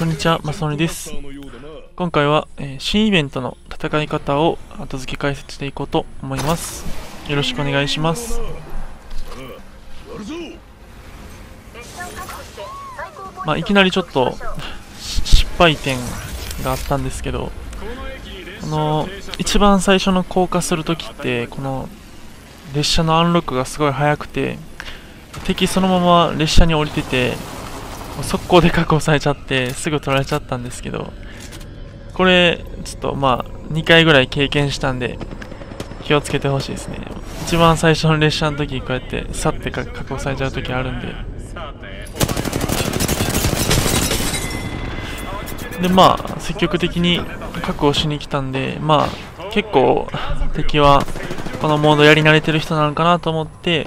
こんにちは、マソノリです。今回は、えー新イベントの戦い方を後付け解説していこうと思います。よろしくお願いします。まあ、いきなりちょっと失敗点があったんですけど、この一番最初の降下するときって、この列車のアンロックがすごい速くて、敵そのまま列車に降りてて、速攻で確保されちゃってすぐ取られちゃったんですけどこれちょっとまあ2回ぐらい経験したんで気をつけてほしいですね。一番最初の列車の時こうやってさって確保されちゃう時あるんで。でまあ積極的に確保しに来たんでまあ結構敵はこのモードやり慣れてる人なのかなと思って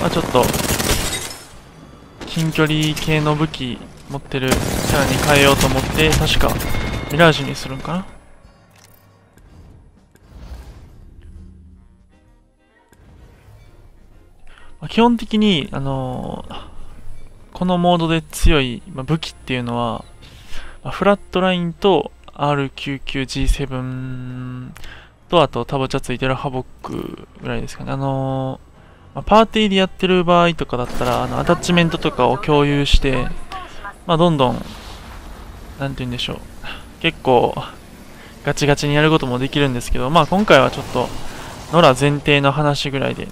まあちょっと近距離系の武器持ってるキャラに変えようと思って確かミラージュにするんかな？まあ基本的にあのこのモードで強い、まあ武器っていうのは、まあフラットラインと R99G7 とあとタボチャついてるハボックぐらいですかね。あのーま、パーティーでやってる場合とかだったら、あのアタッチメントとかを共有して、まあ、どんどん、なんて言うんでしょう、結構、ガチガチにやることもできるんですけど、まあ、今回はちょっと、ノラ前提の話ぐらいで、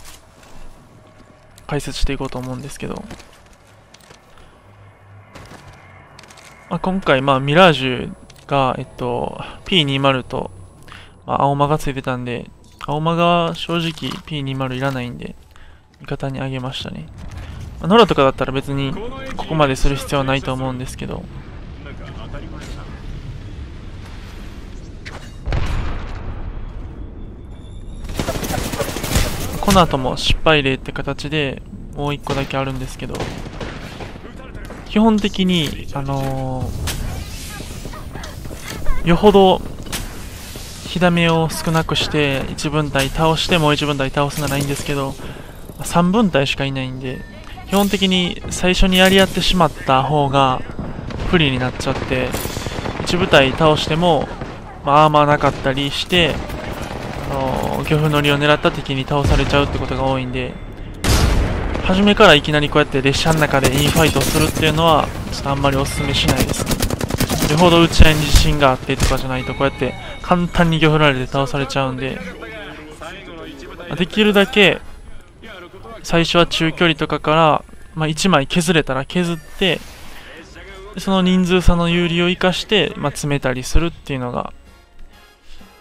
解説していこうと思うんですけど、まあ、今回、まあ、ミラージュが、えっと、P20 と、まあ、青間がついてたんで、青間が正直 P20 いらないんで、味方にあげましたね。まあノラとかだったら別にここまでする必要はないと思うんですけど。この後も失敗例って形でもう一個だけあるんですけど、基本的に、あのーよほど火ダメを少なくして一分隊倒してもう一分隊倒すならいいんですけど3分隊しかいないんで基本的に最初にやり合ってしまった方が不利になっちゃって1部隊倒しても、まあ、アーマーなかったりして漁夫乗りを狙った敵に倒されちゃうってことが多いんで初めからいきなりこうやって列車の中でインファイトするっていうのはちょっとあんまりお勧めしないです。ねよほど打ち合いに自信があってとかじゃないとこうやって簡単に漁夫られて倒されちゃうんでできるだけ最初は中距離とかから、まあ、1枚削れたら削ってその人数差の有利を生かして、まあ、詰めたりするっていうのが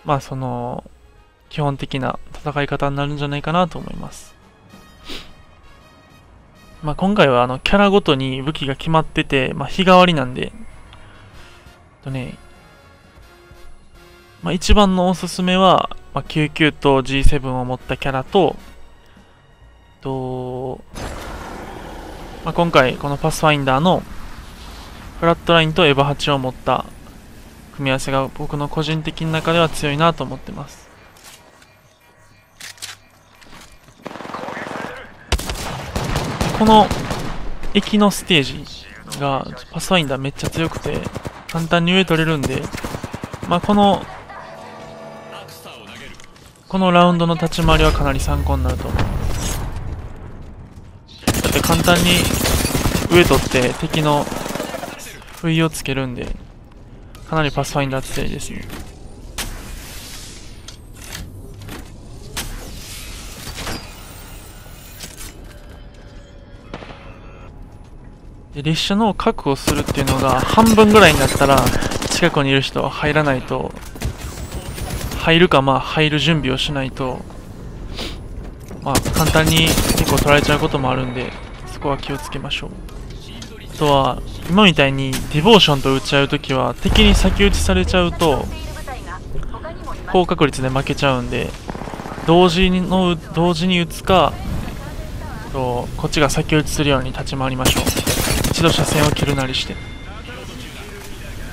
まあその基本的な戦い方になるんじゃないかなと思います。まあ、今回はあのキャラごとに武器が決まってて、まあ、日替わりなんで、とね、まあ、一番のおすすめは、まあ、99と G7 を持ったキャラと、と、まあ、今回このパスファインダーのフラットラインとエヴァ8を持った組み合わせが僕の個人的な中では強いなと思ってます。この駅のステージがパスファインダーめっちゃ強くて簡単に上取れるんで、まあ、このこのラウンドの立ち回りはかなり参考になると思います簡単に上取って敵の不意をつけるんでかなりパスファインダー強いですね。で列車の確保するっていうのが半分ぐらいになったら近くにいる人は入らないと入るかまあ入る準備をしないとまあ簡単に結構取られちゃうこともあるんでそこは気をつけましょう。あとは今みたいにディボーションと打ち合うときは敵に先打ちされちゃうと高確率で負けちゃうんで同時にの同時に打つかとこっちが先打ちするように立ち回りましょう。一度車線を切るなりして。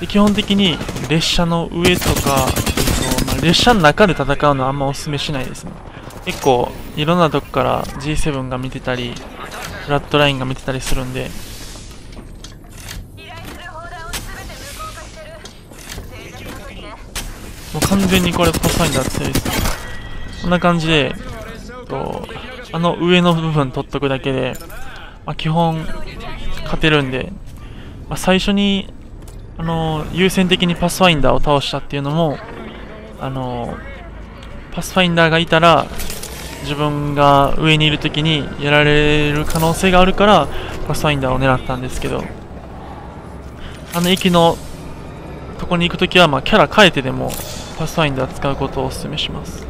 で基本的に列車の上とか、えっとまあ、列車の中で戦うのはあんまお勧めしないですね。結構いろんなとこから G7 が見てたりフラットラインが見てたりするんで。もう完全にこれポスファインだってこんな感じでとあの上の部分取っとくだけで、まあ、基本勝てるんで、まあ、最初にあの優先的にパスファインダーを倒したっていうのもあのパスファインダーがいたら自分が上にいる時にやられる可能性があるからパスファインダーを狙ったんですけど。あの駅のとこに行く時はまあキャラ変えてでもパスファインダー使うことをお勧めします。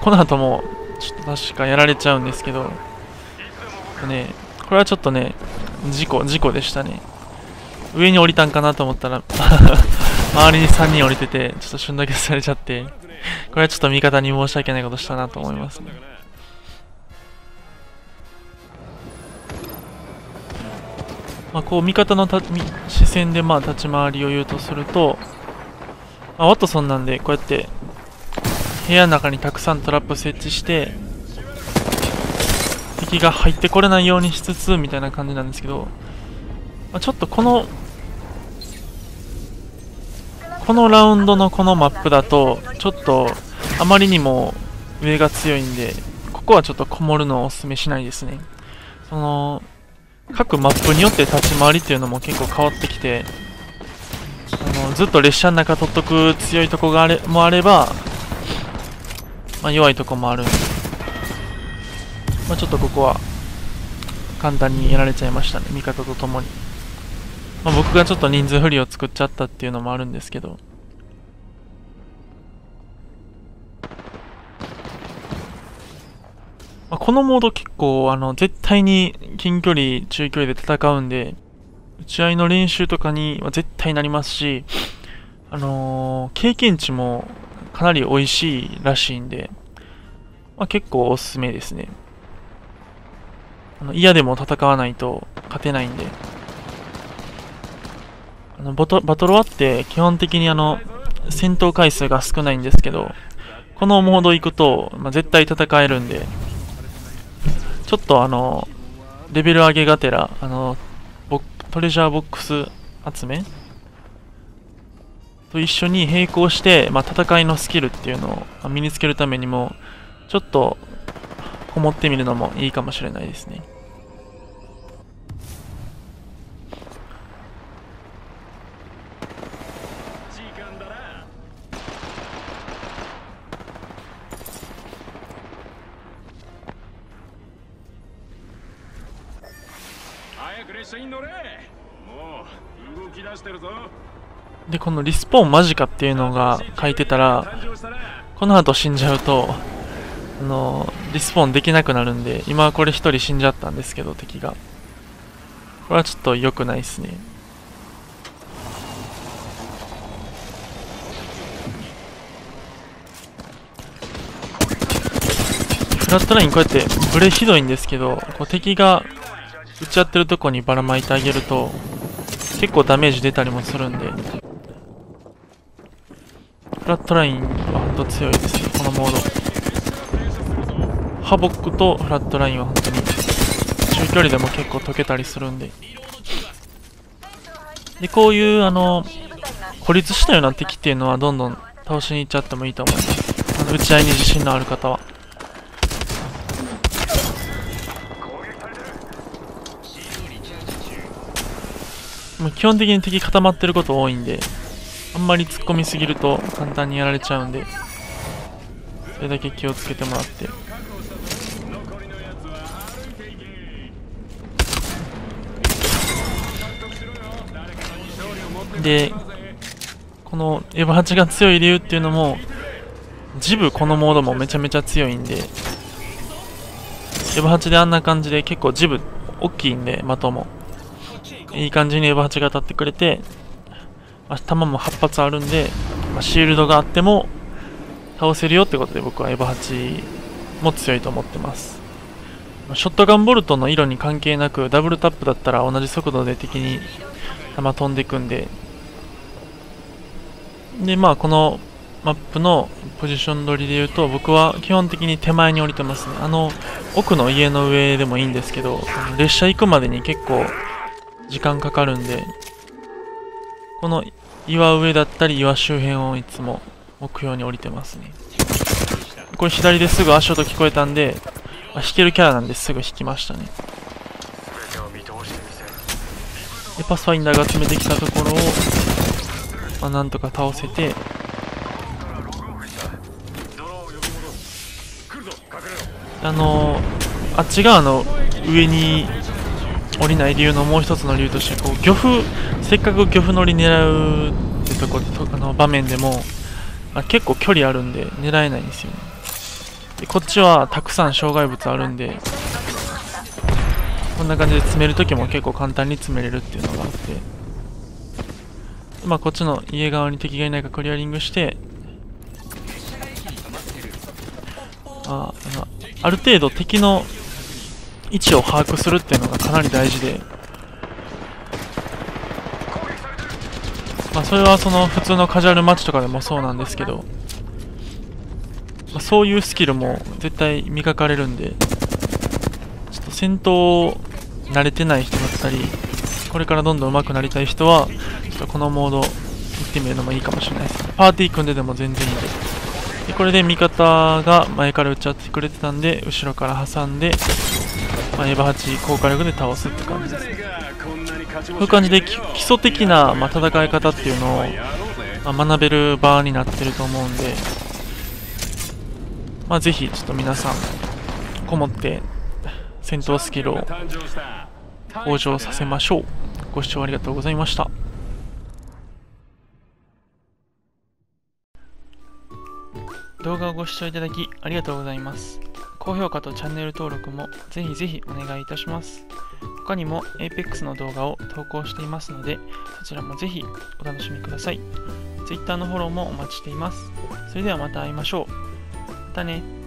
この後もちょっと確かやられちゃうんですけど。ね。これはちょっとね事故事故でしたね。上に降りたんかなと思ったら 周りに3人降りててちょっと瞬だけされちゃってこれはちょっと味方に申し訳ないことしたなと思いますね。まあ、こう味方の視線でまあ立ち回りを言うとすると、まあ、ワトソンなんでこうやって部屋の中にたくさんトラップ設置して敵が入ってこれないようにしつつみたいな感じなんですけど、まあ、ちょっとこのこのラウンドのこのマップだとちょっとあまりにも上が強いんでここはちょっとこもるのをお勧めしないですね。その各マップによって立ち回りっていうのも結構変わってきてあのずっと列車の中取っとく強いとこがあれもあればまあ、弱いとこもあるんで、まあ、ちょっとここは簡単にやられちゃいましたね、味方と共に。まあ、僕がちょっと人数不利を作っちゃったっていうのもあるんですけど、まあ、このモード結構、あの、絶対に近距離、中距離で戦うんで、打ち合いの練習とかには絶対なりますし、あのー、経験値もかなり美味しいらしいんで、まあ、結構おすすめですね。あの嫌でも戦わないと勝てないんで。あのバトバトロワって基本的にあの戦闘回数が少ないんですけど、このモード行くと、まあ、絶対戦えるんで、ちょっとあの、レベル上げがてら、あの、トレジャーボックス集めと一緒に並行して、まあ、戦いのスキルっていうのを身につけるためにも、ちょっとこもってみるのもいいかもしれないですね。早く列車に乗れもう動き出してるぞで、このリスポーン間近っていうのが書いてたら、この後死んじゃうと、あの、リスポーンできなくなるんで、今これ1人死んじゃったんですけど、敵が。これはちょっと良くないですね。フラットラインこうやってブレひどいんですけど、こう敵が撃ち合ってるとこにばらまいてあげると、結構ダメージ出たりもするんで、フラットラインは本当強いですね、このモード。ハボックとフラットラインは本当に中距離でも結構解けたりするんで。で、こういうあの、孤立したような敵っていうのはどんどん倒しに行っちゃってもいいと思います。あの打ち合いに自信のある方は。基本的に敵固まってること多いんで、あんまり突っ込みすぎると簡単にやられちゃうんでそれだけ気をつけてもらってでこのエヴァ8が強い理由っていうのもジブこのモードもめちゃめちゃ強いんでエヴァ8であんな感じで結構ジブ大きいんで的もいい感じにエヴァ8が当たってくれてまあ、弾も8発あるんで、まあ、シールドがあっても倒せるよってことで僕はエヴァ8も強いと思ってます。ショットガンボルトの色に関係なくダブルタップだったら同じ速度で敵に弾飛んでいくんででまあこのマップのポジション取りで言うと僕は基本的に手前に降りてますね。あの奥の家の上でもいいんですけど列車行くまでに結構時間かかるんでこの岩上だったり岩周辺をいつも目標に降りてますね。これ左ですぐ足音聞こえたんで、ま、弾けるキャラなんですぐ弾きましたね。でパスファインダーが詰めてきたところを、まあ、なんとか倒せて。あのあっち側の上に降りない理由のもう一つの理由としてこう漁夫せっかく漁夫乗り狙うってとこあの場面でもあ結構距離あるんで狙えないんですよね。でこっちはたくさん障害物あるんでこんな感じで詰めるときも結構簡単に詰めれるっていうのがあって。まあこっちの家側に敵がいないかクリアリングしてああある程度敵の位置を把握するっていうのがかなり大事でまあそれはその普通のカジュアルマッチとかでもそうなんですけどまあ、そういうスキルも絶対磨かれるんで、ちょっと戦闘慣れてない人だったり、これからどんどん上手くなりたい人は、ょっとこのモード行ってみるのもいいかもしれないです。パーティー組んででも全然いいんで。でこれで味方が前から撃っちゃってくれてたんで、後ろから挟んで、まあ、エヴァ8高火力で倒すって感じです。こういう感じで基礎的な、まあ、戦い方っていうのを、まあ、学べる場になってると思うんで、まあ、ぜひちょっと皆さんこもって戦闘スキルを向上させましょうご視聴ありがとうございました動画をご視聴いただきありがとうございます。高評価とチャンネル登録もぜひぜひお願いいたします。他にも Apex の動画を投稿していますのでそちらもぜひお楽しみください。Twitter のフォローもお待ちしています。それではまた会いましょう。またね。